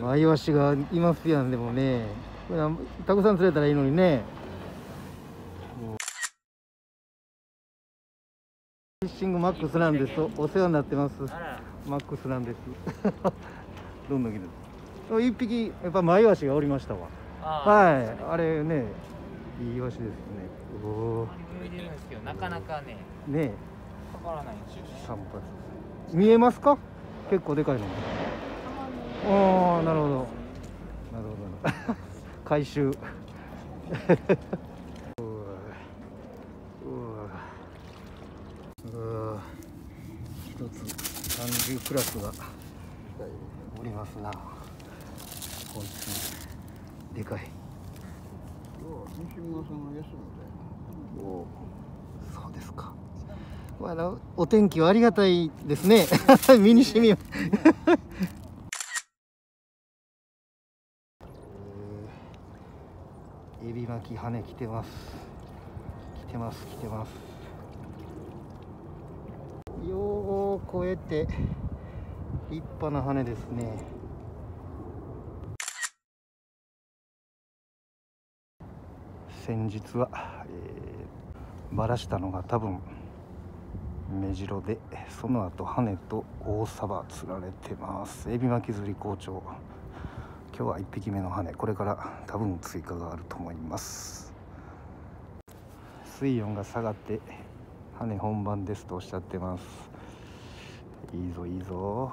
マイワシがいますやんでもねたくさん釣れたらいいのにね。フィッシングマックスなんです。お世話になってます。マックスなんです。どんどん来る一匹やっぱマイワシがおりましたわ。はい。あれねいいイワシですよね。おおなかなかねね。かからないんですよね。見えますか？結構でかいのああなるほど。なるほど。回収。一つ30クラスがおりますな。本当にでかい。西村さんが休むおおそうですか。まあ、お天気はありがたいですね。身にしみエビ巻き羽来てます。来てます来てます。よう超えて立派な羽ですね。先日は、えー、ばらしたのが多分目白でその後羽と大サバ釣られてます。エビ巻き釣り好調。今日は1匹目の羽これから多分追加があると思います。水温が下がって羽本番ですとおっしゃってます。いいぞいいぞ。